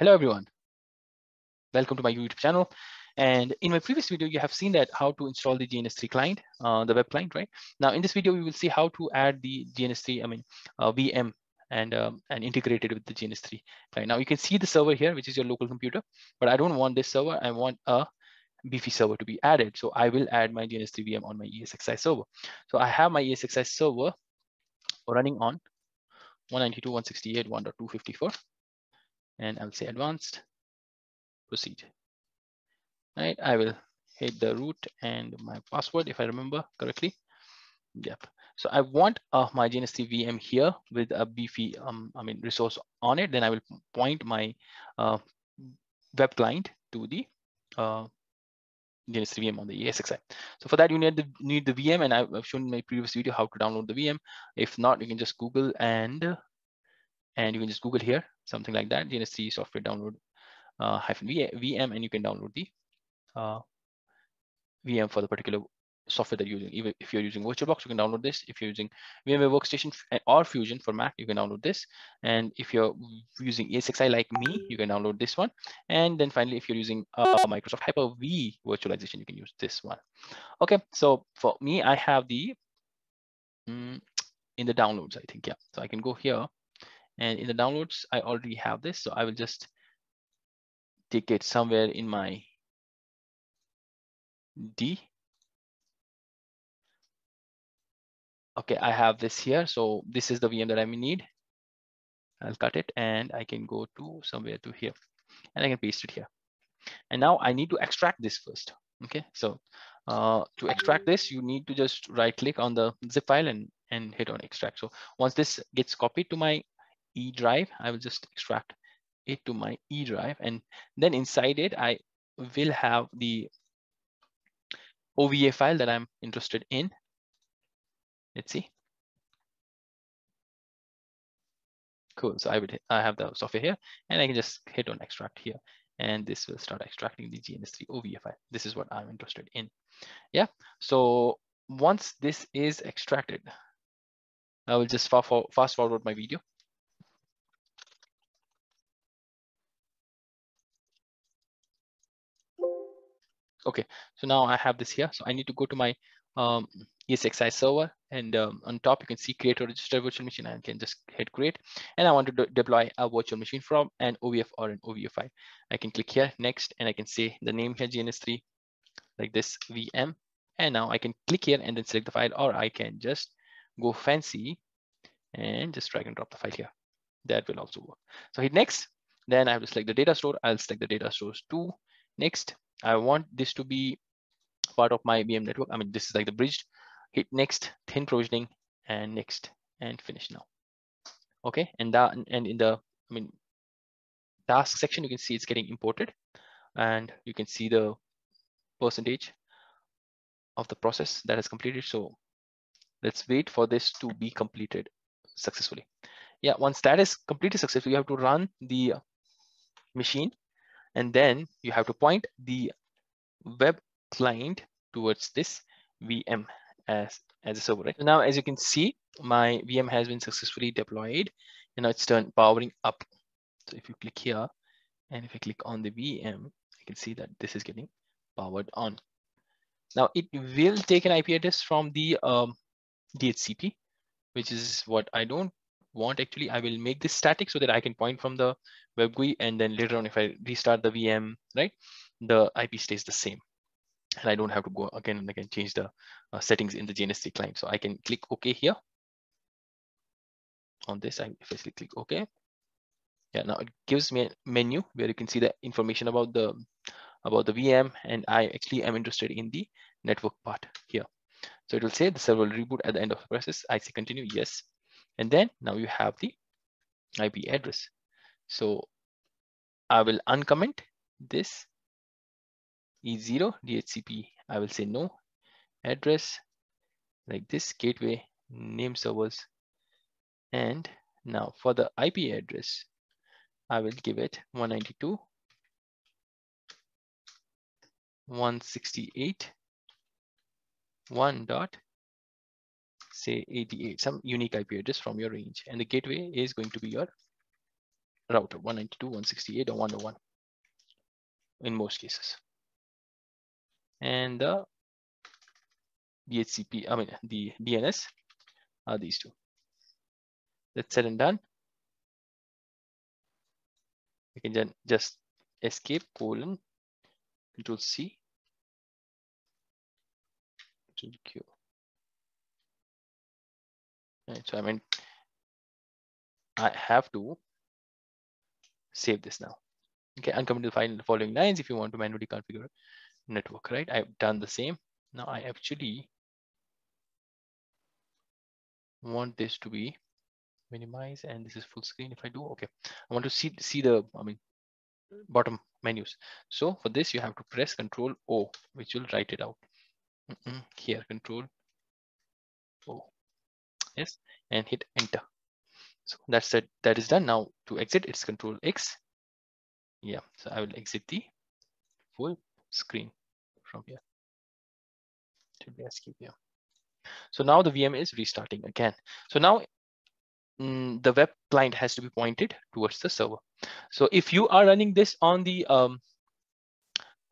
Hello, everyone. Welcome to my YouTube channel. And in my previous video, you have seen that how to install the GNS3 client, uh, the web client, right? Now, in this video, we will see how to add the GNS3, I mean, uh, VM and, um, and integrate it with the GNS3 client. Now, you can see the server here, which is your local computer, but I don't want this server. I want a Beefy server to be added. So I will add my GNS3 VM on my ESXi server. So I have my ESXi server running on 192.168.1.254 and I'll say advanced, proceed. Right, I will hit the root and my password if I remember correctly. Yep. So I want uh, my GNS3 VM here with a beefy, um, I mean, resource on it. Then I will point my uh, web client to the uh, GNS3 VM on the ESXi. So for that, you need the need the VM, and I've shown in my previous video how to download the VM. If not, you can just Google and and you can just Google here something like that, GNS3 software download uh, hyphen VM, and you can download the uh, VM for the particular software that you're using. Even if you're using VirtualBox, you can download this. If you're using VMware Workstation or Fusion for Mac, you can download this. And if you're using ESXi like me, you can download this one. And then finally, if you're using uh, Microsoft Hyper-V virtualization, you can use this one. Okay, so for me, I have the mm, in the downloads, I think, yeah. So I can go here and in the downloads, I already have this. So I will just take it somewhere in my D. Okay, I have this here. So this is the VM that I need. I'll cut it and I can go to somewhere to here and I can paste it here. And now I need to extract this first. Okay, so uh, to extract this, you need to just right click on the zip file and, and hit on extract. So once this gets copied to my E drive, I will just extract it to my E drive. And then inside it, I will have the OVA file that I'm interested in. Let's see. Cool. So I would I have the software here and I can just hit on extract here and this will start extracting the GNS3 OVA file. This is what I'm interested in. Yeah. So once this is extracted, I will just fast forward my video Okay, so now I have this here. So I need to go to my um, ESXi server and um, on top you can see create or register virtual machine. I can just hit create and I want to de deploy a virtual machine from an OVF or an OVF file. I can click here next and I can say the name here GNS3 like this VM and now I can click here and then select the file or I can just go fancy and just drag and drop the file here. That will also work. So hit next, then I have to select the data store. I'll select the data stores to next I want this to be part of my VM network. I mean, this is like the bridged. Hit next, thin provisioning, and next, and finish now. Okay, and that and in the I mean task section, you can see it's getting imported, and you can see the percentage of the process that is completed. So let's wait for this to be completed successfully. Yeah, once that is completed successfully, you have to run the machine and then you have to point the web client towards this VM as, as a server. Right? Now, as you can see, my VM has been successfully deployed and now it's turned powering up. So if you click here and if I click on the VM, I can see that this is getting powered on. Now it will take an IP address from the um, DHCP, which is what I don't want actually, I will make this static so that I can point from the web GUI and then later on if I restart the VM, right, the IP stays the same. And I don't have to go again and again change the uh, settings in the GNS3 client. So I can click OK here. On this, I basically click OK. Yeah, now it gives me a menu where you can see the information about the about the VM, and I actually am interested in the network part here. So it will say the server will reboot at the end of the process. I say continue, yes. And then now you have the IP address. So I will uncomment this E0 DHCP. I will say no address like this gateway name servers. And now for the IP address, I will give it 192 168 1 dot say 88, some unique IP address from your range. And the gateway is going to be your router 192.168.101 in most cases. And uh, the DHCP, I mean the DNS are these two. That's said and done. You can then just escape colon control C control Q. Right, so I mean I have to save this now. Okay, uncomment the file in the following lines if you want to manually configure network, right? I've done the same. Now I actually want this to be minimize and this is full screen if I do okay I want to see see the I mean bottom menus so for this you have to press control O which will write it out mm -mm, here control O yes and hit enter so that's it that is done now to exit it's control X yeah so I will exit the full screen from here to be escape here so now the VM is restarting again. So now mm, the web client has to be pointed towards the server. So if you are running this on the um,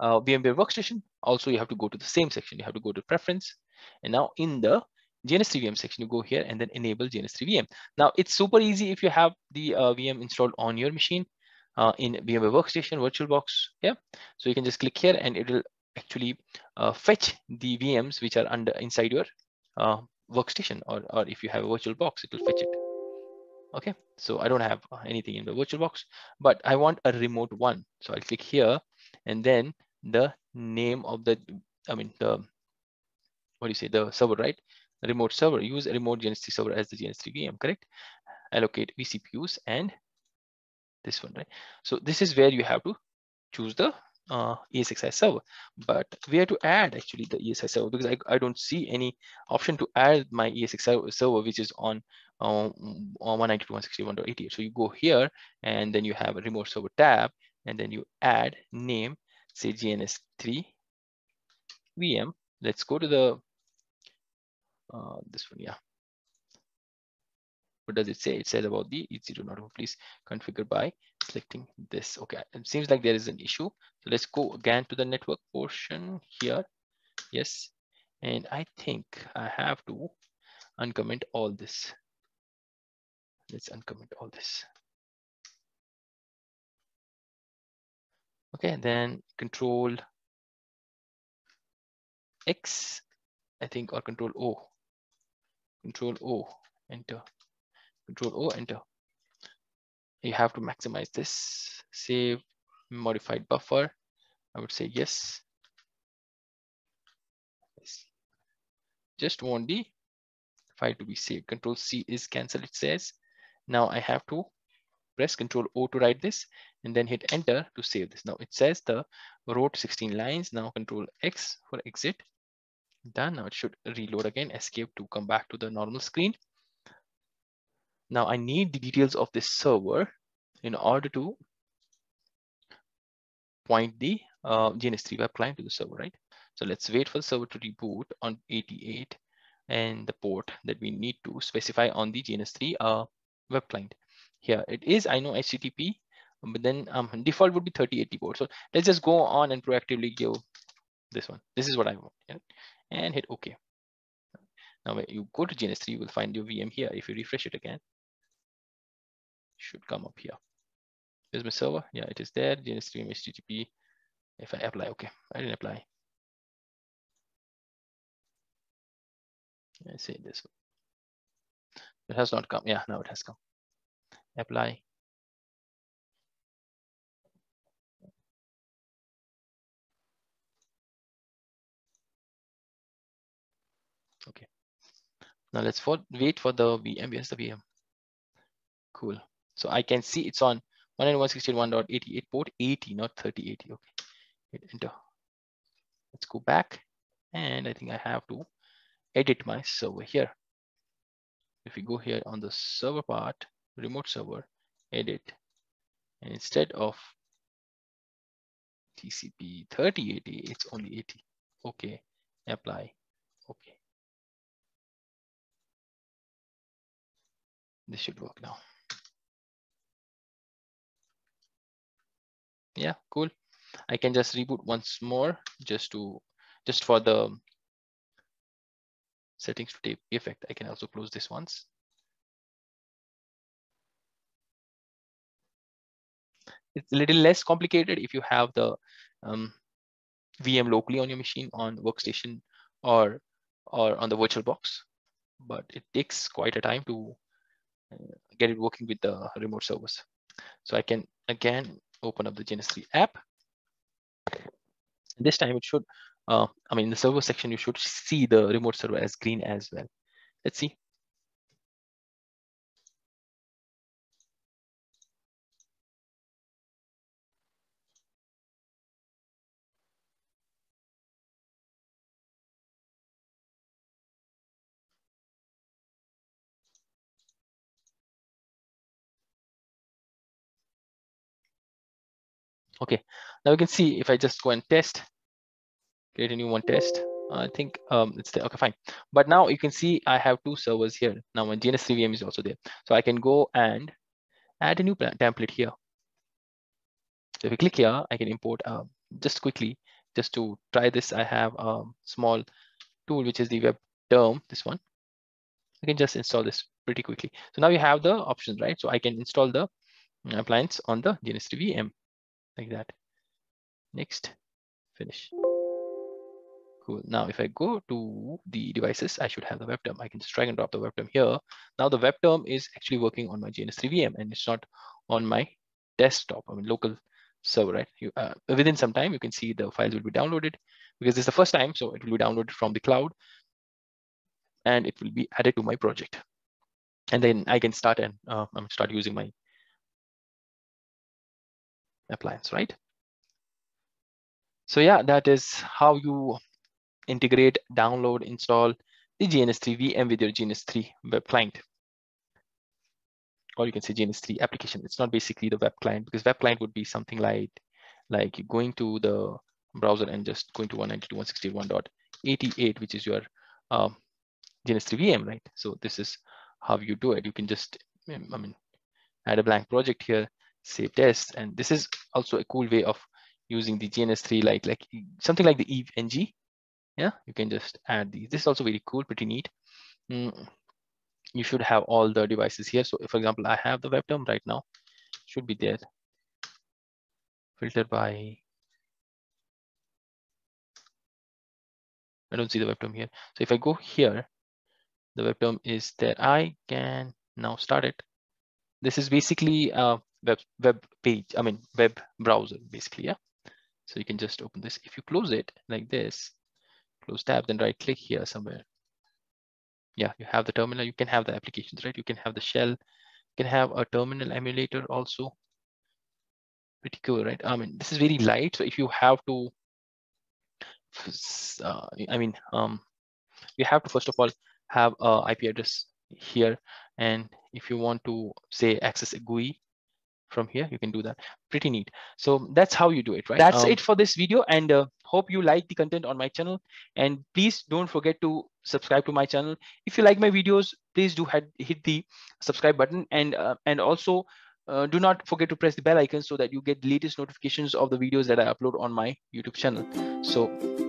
uh, VMware workstation, also you have to go to the same section. You have to go to preference. And now in the GNS3 VM section, you go here and then enable GNS3 VM. Now it's super easy if you have the uh, VM installed on your machine uh, in VMware workstation, VirtualBox. Yeah. So you can just click here and it will actually uh, fetch the VMs which are under inside your uh, workstation or, or if you have a virtual box, it will fetch it. Okay, so I don't have anything in the virtual box, but I want a remote one. So I'll click here and then the name of the, I mean, the, what do you say, the server, right? Remote server, use a remote GNS3 server as the GNS3 VM, correct? Allocate vCPUs and this one, right? So this is where you have to choose the uh, ESXi server, but we have to add actually the ESXi server because I, I don't see any option to add my ESXi server, which is on, uh, on 192.168.1.88. So you go here and then you have a remote server tab and then you add name, say GNS3 VM. Let's go to the, uh, this one, yeah. What does it say? It says about the ETH0 not please configure by selecting this. Okay, it seems like there is an issue. So let's go again to the network portion here. Yes, and I think I have to uncomment all this. Let's uncomment all this. Okay, then control X, I think, or control O. Control O, enter. Control O, enter. You have to maximize this. Save modified buffer. I would say yes. Just want the file to be saved. Control C is cancel, it says. Now I have to press Control O to write this and then hit enter to save this. Now it says the wrote 16 lines. Now Control X for exit. Done. Now it should reload again, escape to come back to the normal screen. Now I need the details of this server in order to point the uh, GNS3 web client to the server, right? So let's wait for the server to reboot on 88 and the port that we need to specify on the GNS3 uh, web client. Here it is, I know HTTP, but then um, default would be 3080 port. So let's just go on and proactively give this one. This is what I want yeah? And hit OK. Now when you go to GNS3, you will find your VM here. If you refresh it again, should come up here. Is my server. Yeah, it is there. GNS3 HTTP. If I apply, okay, I didn't apply. I say this. It has not come. Yeah, now it has come. Apply. Now let's for, wait for the VM. Yes, the VM. Cool. So I can see it's on 191.168.88 port 80, not 3080. Okay, hit enter. Let's go back. And I think I have to edit my server here. If we go here on the server part, remote server, edit, and instead of TCP 3080, it's only 80. Okay, apply. Okay. This should work now. Yeah, cool. I can just reboot once more just to just for the settings to take effect. I can also close this once. It's a little less complicated if you have the um, VM locally on your machine on workstation or or on the virtual box, but it takes quite a time to get it working with the remote servers. So I can again open up the GNS3 app. This time it should, uh, I mean, in the server section, you should see the remote server as green as well. Let's see. Okay, now we can see if I just go and test, create a new one test. I think um, it's there. Okay, fine. But now you can see I have two servers here. Now my GNS3 VM is also there. So I can go and add a new template here. So if we click here, I can import uh, just quickly, just to try this. I have a small tool, which is the web term, this one. I can just install this pretty quickly. So now you have the options, right? So I can install the appliance on the GNS3 VM like that. Next, finish. Cool. Now, if I go to the devices, I should have the web term. I can just drag and drop the web term here. Now the web term is actually working on my GNS3 VM and it's not on my desktop, I mean local server, right? You, uh, within some time, you can see the files will be downloaded because this is the first time, so it will be downloaded from the cloud and it will be added to my project. And then I can start and uh, I'm start using my appliance, right? So yeah, that is how you integrate, download, install the GNS3 VM with your GNS3 web client. Or you can say GNS3 application. It's not basically the web client because web client would be something like, like going to the browser and just going to 192.168.1.88, which is your um, GNS3 VM, right? So this is how you do it. You can just, I mean, add a blank project here, save tests. And this is also a cool way of using the GNS3 like, like something like the EVE-NG. Yeah, you can just add these. This is also very cool, pretty neat. Mm, you should have all the devices here. So for example, I have the web term right now, should be there. Filter by, I don't see the web term here. So if I go here, the web term is there. I can now start it. This is basically a web web page i mean web browser basically yeah? So you can just open this. If you close it like this close tab then right click here somewhere. Yeah you have the terminal. You can have the applications right? You can have the shell. You can have a terminal emulator also. Pretty cool right? I mean this is very light so if you have to uh, i mean um you have to first of all have a ip address here. And if you want to say access a GUI from here you can do that. Pretty neat. So that's how you do it right? That's um, it for this video and uh, hope you like the content on my channel. And please don't forget to subscribe to my channel. If you like my videos please do hit, hit the subscribe button. And uh, and also uh, do not forget to press the bell icon so that you get the latest notifications of the videos that i upload on my youtube channel. So